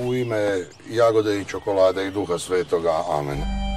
U ime jagode i čokolade i duha svetoga. Amen.